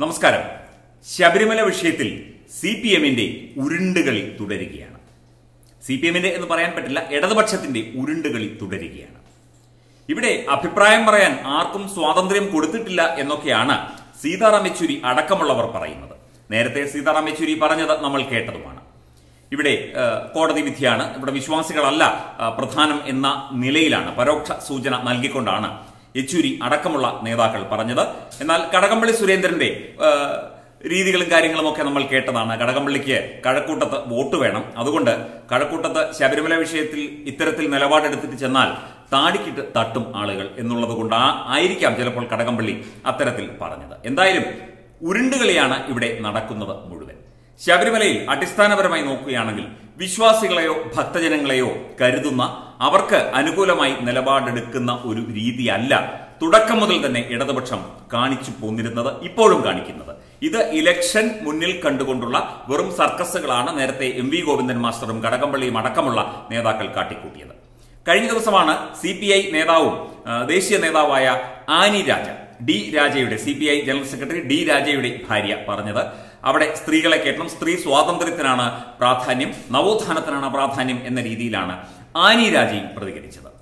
നമസ്കാരം. ശബരിമല വിഷയത്തിൽ C P എമ്മിന്റെ ഉരുണ്ടുകളി തുടരുകയാണ്. സി പി എമ്മിന്റെ എന്ന് പറയാൻ പറ്റില്ല ഇടതുപക്ഷത്തിന്റെ ഉരുണ്ടുകളി തുടരുകയാണ്. ഇവിടെ അഭിപ്രായം പറയാൻ ആർക്കും സ്വാതന്ത്ര്യം കൊടുത്തിട്ടില്ല എന്നൊക്കെയാണ് സീതാറാം യെച്ചൂരി അടക്കമുള്ളവർ പറയുന്നത്. നേരത്തെ സീതാറാം യെച്ചൂരി പറഞ്ഞത് നമ്മൾ കേട്ടതുമാണ്. ഇവിടെ കോടതി വിധിയാണ്. ഇവിടെ വിശ്വാസികളല്ല പ്രധാനം എന്ന നിലയിലാണ്. പരോക്ഷ സൂചന നൽകിക്കൊണ്ടാണ് യെച്ചൂരി അടക്കമുള്ള നേതാക്കൾ പറഞ്ഞത്. എന്നാൽ കടകംപള്ളി സുരേന്ദ്രന്റെ രീതികളും കാര്യങ്ങളും ഒക്കെ നമ്മൾ കേട്ടതാണ്. കടകംപള്ളിക്ക് കഴക്കൂട്ടത്ത് വോട്ട് വേണം. അതുകൊണ്ട് കഴക്കൂട്ടത്ത് ശബരിമല വിഷയത്തിൽ ഇത്തരത്തിൽ നിലപാടെടുത്തിട്ട് ചെന്നാൽ താടിക്കിട്ട് തട്ടും ആളുകൾ എന്നുള്ളത് കൊണ്ട് ആ ആയിരിക്കാം ചിലപ്പോൾ കടകംപള്ളി അത്തരത്തിൽ പറഞ്ഞത്. എന്തായാലും ഉരുണ്ടുകളിയാണ് ഇവിടെ നടക്കുന്നത് മുഴുവൻ. ശബരിമലയിൽ അടിസ്ഥാനപരമായി നോക്കുകയാണെങ്കിൽ വിശ്വാസികളെയോ ഭക്തജനങ്ങളെയോ കരുതുന്ന അവർക്ക് അനുകൂലമായി നിലപാടെടുക്കുന്ന ഒരു രീതിയല്ല തുടക്കം മുതൽ തന്നെ ഇടതുപക്ഷം കാണിച്ചു പോന്നിരുന്നത് ഇപ്പോഴും കാണിക്കുന്നത്. ഇത് ഇലക്ഷൻ മുന്നിൽ കണ്ടുകൊണ്ടുള്ള വെറും സർക്കസുകളാണ് നേരത്തെ എം വി ഗോവിന്ദൻ മാസ്റ്ററും കടകംപള്ളിയും അടക്കമുള്ള നേതാക്കൾ കാട്ടിക്കൂട്ടിയത്. കഴിഞ്ഞ ദിവസമാണ് സി പി ഐ നേതാവും ദേശീയ നേതാവായ Annie Raja D രാജയുടെ C P I general secretary D രാജയുടെ ഭാര്യ പറഞ്ഞത്. അവിടെ സ്ത്രീകളെ കേട്ടണം സ്ത്രീ സ്വാതന്ത്ര്യത്തിനാണ് പ്രാധാന്യം നവോത്ഥാനത്തിനാണ് പ്രാധാന്യം എന്ന രീതിയിലാണ് ആനി രാജി പ്രതികരിച്ചത്.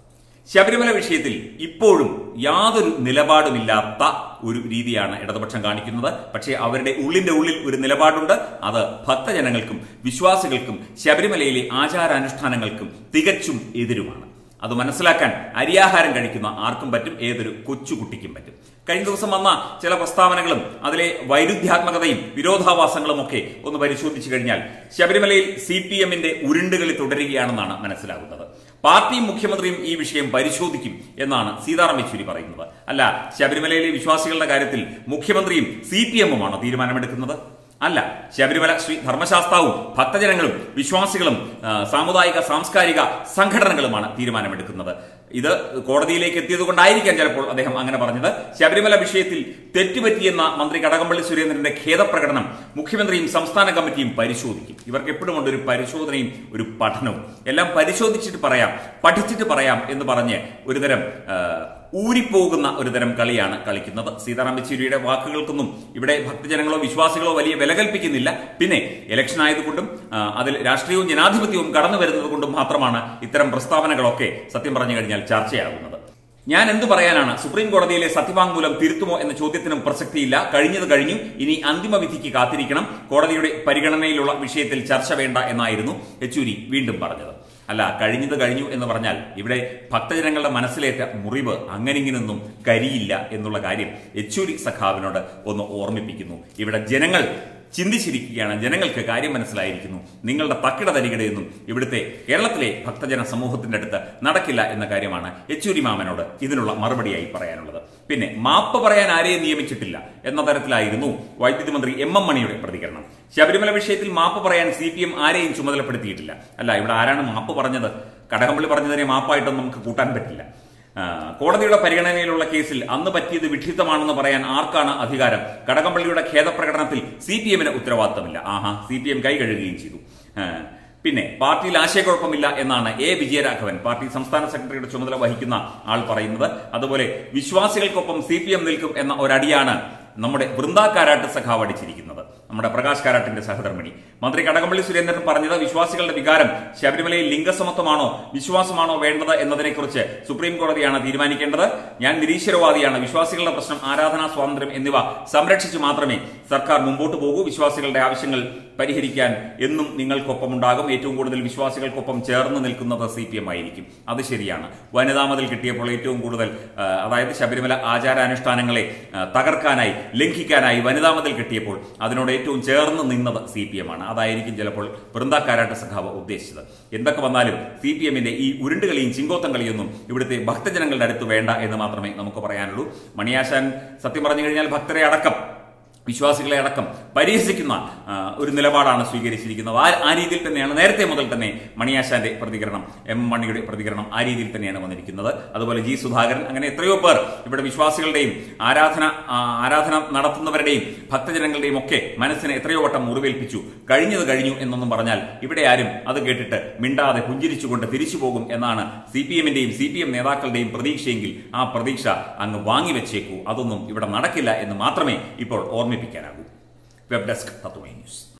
ശബരിമല വിഷയത്തിൽ ഇപ്പോഴും യാതൊരു നിലപാടുമില്ലാത്ത ഒരു രീതിയാണ് ഇടതുപക്ഷം കാണിക്കുന്നത്. പക്ഷേ അവരുടെ ഉള്ളിന്റെ ഉള്ളിൽ ഒരു നിലപാടുണ്ട്. അത് ഭക്തജനങ്ങൾക്കും വിശ്വാസികൾക്കും ശബരിമലയിലെ ആചാരാനുഷ്ഠാനങ്ങൾക്കും തികച്ചും എതിരുമാണ്. അത് മനസ്സിലാക്കാൻ അരിയാഹാരം കഴിക്കുന്ന ആർക്കും പറ്റും ഏതൊരു കൊച്ചുകുട്ടിക്കും പറ്റും. കഴിഞ്ഞ ദിവസം വന്ന ചില പ്രസ്താവനകളും അതിലെ വൈരുദ്ധ്യാത്മകതയും വിരോധാഭാസങ്ങളും ഒക്കെ ഒന്ന് പരിശോധിച്ചു കഴിഞ്ഞാൽ ശബരിമലയിൽ സി പി എമ്മിന്റെ ഉരുണ്ടുകളി തുടരുകയാണെന്നാണ് മനസ്സിലാകുന്നത്. പാർട്ടിയും മുഖ്യമന്ത്രിയും ഈ വിഷയം പരിശോധിക്കും എന്നാണ് സീതാറാം യെച്ചൂരി പറയുന്നത്. അല്ല ശബരിമലയിലെ വിശ്വാസികളുടെ കാര്യത്തിൽ മുഖ്യമന്ത്രിയും സി പി എമ്മുമാണോ തീരുമാനമെടുക്കുന്നത്? അല്ല ശബരിമല ശ്രീ ധർമ്മശാസ്താവും ഭക്തജനങ്ങളും വിശ്വാസികളും സാമുദായിക സാംസ്കാരിക സംഘടനകളുമാണ് തീരുമാനമെടുക്കുന്നത്. ഇത് കോടതിയിലേക്ക് എത്തിയത് കൊണ്ടായിരിക്കാം ചിലപ്പോൾ അദ്ദേഹം അങ്ങനെ പറഞ്ഞത്. ശബരിമല വിഷയത്തിൽ തെറ്റുപറ്റിയെന്ന മന്ത്രി കടകംപള്ളി സുരേന്ദ്രന്റെ ഖേദപ്രകടനം മുഖ്യമന്ത്രിയും സംസ്ഥാന കമ്മിറ്റിയും പരിശോധിക്കും. ഇവർക്ക് എപ്പോഴും ഒരു പരിശോധനയും ഒരു പഠനവും. എല്ലാം പരിശോധിച്ചിട്ട് പറയാം പഠിച്ചിട്ട് പറയാം എന്ന് പറഞ്ഞ് ഒരുതരം ഊരിപ്പോകുന്ന ഒരു തരം കളിയാണ് കളിക്കുന്നത്. സീതാറാം യെച്ചൂരിയുടെ വാക്കുകൾക്കൊന്നും ഇവിടെ ഭക്തജനങ്ങളോ വിശ്വാസികളോ വലിയ വില കൽപ്പിക്കുന്നില്ല. പിന്നെ ഇലക്ഷൻ ആയതുകൊണ്ടും അതിൽ രാഷ്ട്രീയവും ജനാധിപത്യവും കടന്നു വരുന്നത് കൊണ്ടും മാത്രമാണ് ഇത്തരം പ്രസ്താവനകളൊക്കെ സത്യം പറഞ്ഞു കഴിഞ്ഞാൽ ചർച്ചയാകുന്നത്. ഞാൻ എന്തു പറയാനാണ്? സുപ്രീം കോടതിയിലെ സത്യവാങ്മൂലം തിരുത്തുമോ എന്ന ചോദ്യത്തിനും പ്രസക്തിയില്ല. കഴിഞ്ഞത് കഴിഞ്ഞു. ഇനി അന്തിമ വിധിക്ക് കാത്തിരിക്കണം. കോടതിയുടെ പരിഗണനയിലുള്ള വിഷയത്തിൽ ചർച്ച വേണ്ട എന്നായിരുന്നു യെച്ചൂരി വീണ്ടും പറഞ്ഞത്. അല്ല കഴിഞ്ഞത് കഴിഞ്ഞു എന്ന് പറഞ്ഞാൽ ഇവിടെ ഭക്തജനങ്ങളുടെ മനസ്സിലേറ്റ മുറിവ് അങ്ങനിങ്ങനൊന്നും കരിയില്ല എന്നുള്ള കാര്യം യെച്ചൂരി സഖാവിനോട് ഒന്ന് ഓർമ്മിപ്പിക്കുന്നു. ഇവിടെ ജനങ്ങൾ ചിന്തിച്ചിരിക്കുകയാണ് ജനങ്ങൾക്ക് കാര്യം മനസ്സിലായിരിക്കുന്നു. നിങ്ങളുടെ പക്കിട തരികിടയൊന്നും ഇവിടുത്തെ കേരളത്തിലെ ഭക്തജന സമൂഹത്തിന്റെ അടുത്ത് നടക്കില്ല എന്ന കാര്യമാണ് യെച്ചൂരി മാമനോട് ഇതിനുള്ള മറുപടിയായി പറയാനുള്ളത്. പിന്നെ മാപ്പ് പറയാൻ ആരെയും നിയമിച്ചിട്ടില്ല എന്ന തരത്തിലായിരുന്നു വൈദ്യുതി മന്ത്രി എം എം മണിയുടെ പ്രതികരണം. ശബരിമല വിഷയത്തിൽ മാപ്പ് പറയാൻ സി പി എം ആരെയും ചുമതലപ്പെടുത്തിയിട്ടില്ല. അല്ല ഇവിടെ ആരാണ് മാപ്പ് പറഞ്ഞത്? കടകംപള്ളി പറഞ്ഞതിനെ മാപ്പായിട്ടൊന്നും നമുക്ക് കൂട്ടാൻ പറ്റില്ല. കോടതിയുടെ പരിഗണനയിലുള്ള കേസിൽ അന്ന് പറ്റിയത് വിക്ഷിപ്തമാണെന്ന് പറയാൻ ആർക്കാണ് അധികാരം? കടകംപള്ളിയുടെ ഖേദപ്രകടനത്തിൽ സി പി എമ്മിന് ഉത്തരവാദിത്തമില്ല. ആഹാ സി പി എം കൈ കഴുകുകയും ചെയ്തു. പിന്നെ പാർട്ടിയിൽ ആശയക്കുഴപ്പമില്ല എന്നാണ് എ. വിജയരാഘവൻ പാർട്ടി സംസ്ഥാന സെക്രട്ടറിയുടെ ചുമതല വഹിക്കുന്ന ആൾ പറയുന്നത്. അതുപോലെ വിശ്വാസികൾക്കൊപ്പം സി പി എം നിൽക്കും എന്ന ഒരടിയാണ് നമ്മുടെ വൃന്ദാ കാരാട്ട് സഖാവ് അടിച്ചിരിക്കുന്നത്. നമ്മുടെ പ്രകാശ് കാരാട്ടിന്റെ സഹധർമ്മിണി. മന്ത്രി കടകംപള്ളി സുരേന്ദ്രൻ പറഞ്ഞത് വിശ്വാസികളുടെ വികാരം ശബരിമലയിൽ ലിംഗസമത്വമാണോ വിശ്വാസമാണോ വേണ്ടത് എന്നതിനെക്കുറിച്ച് സുപ്രീം കോടതിയാണ് തീരുമാനിക്കേണ്ടത്. ഞാൻ നിരീശ്വരവാദിയാണ്. വിശ്വാസികളുടെ പ്രശ്നം ആരാധനാ സ്വാതന്ത്ര്യം എന്നിവ സംരക്ഷിച്ചു മാത്രമേ സർക്കാർ മുമ്പോട്ട് പോകൂ. വിശ്വാസികളുടെ ആവശ്യങ്ങൾ പരിഹരിക്കാൻ എന്നും നിങ്ങൾക്കൊപ്പം ഉണ്ടാകും ഏറ്റവും കൂടുതൽ വിശ്വാസികൾക്കൊപ്പം ചേർന്ന് നിൽക്കുന്നത് സി പി എം ആയിരിക്കും. അത് ശരിയാണ്. വനിതാ മതിൽ കിട്ടിയപ്പോൾ ഏറ്റവും കൂടുതൽ അതായത് ശബരിമല ആചാരാനുഷ്ഠാനങ്ങളെ തകർക്കാനായി ലംഘിക്കാനായി വനിതാ മതിൽ കിട്ടിയപ്പോൾ അതിനോട് ഏറ്റവും ചേർന്ന് നിന്നത് സി പി എം ആണ്. അതായിരിക്കും ചിലപ്പോൾ വൃന്ദാക്കാരാട്ട സഖാവ് ഉദ്ദേശിച്ചത്. എന്തൊക്കെ വന്നാലും സി പി എമ്മിന്റെ ഈ ഉരുണ്ടുകളിയും ചിങ്കോത്തം കളിയൊന്നും ഇവിടുത്തെ ഭക്തജനങ്ങളുടെ അടുത്ത് വേണ്ട എന്ന് മാത്രമേ നമുക്ക് പറയാനുള്ളൂ. മണിയാശാൻ സത്യം പറഞ്ഞു കഴിഞ്ഞാൽ ഭക്തരെ അടക്കം. വിശ്വാസികളെ അടക്കം പരിഹസിക്കുന്ന ഒരു നിലപാടാണ് സ്വീകരിച്ചിരിക്കുന്നത്. ആ ആ രീതിയിൽ തന്നെയാണ് നേരത്തെ മുതൽ തന്നെ മണിയാശാന്റെ പ്രതികരണം എം മണിയുടെ പ്രതികരണം ആ രീതിയിൽ തന്നെയാണ് വന്നിരിക്കുന്നത്. അതുപോലെ ജി സുധാകരൻ അങ്ങനെ എത്രയോ പേർ ഇവിടെ വിശ്വാസികളുടെയും ആരാധന ആരാധന നടത്തുന്നവരുടെയും ഭക്തജനങ്ങളുടെയും ഒക്കെ മനസ്സിനെ എത്രയോ വട്ടം മുറിവേൽപ്പിച്ചു. കഴിഞ്ഞത് കഴിഞ്ഞു എന്നൊന്നും പറഞ്ഞാൽ ഇവിടെ ആരും അത് കേട്ടിട്ട് മിണ്ടാതെ പുഞ്ചിരിച്ചുകൊണ്ട് തിരിച്ചു പോകും എന്നാണ് സി പി എമ്മിന്റെയും സി പി എം നേതാക്കളുടെയും പ്രതീക്ഷയെങ്കിൽ ആ പ്രതീക്ഷ അങ്ങ് വാങ്ങിവെച്ചേക്കൂ. അതൊന്നും ഇവിടെ നടക്കില്ല എന്ന് മാത്രമേ ഇപ്പോൾ ഓർമ്മിപ്പിക്കും Felipe Querago, Webdesk Tatuem News.